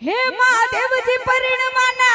હે મહાદેવજી પરિણમાના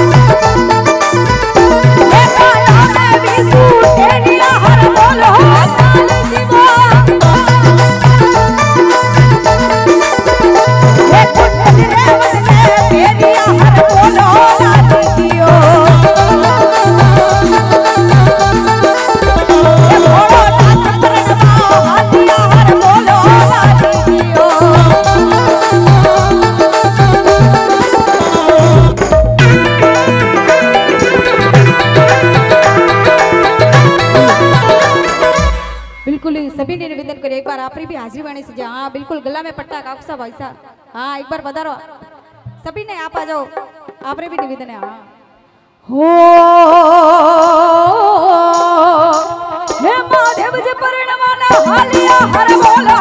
है बिल्कुल गला में पट्टा काकू साहब भाई साहब। हाँ एक बार बता रहो। सभी ने आप आ जाओ। आपने भी निवेदन है, हाँ। हो। हे महादेव जी परिणवाना हालिया हर बोला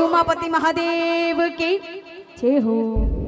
उमापति महादेव की जय हो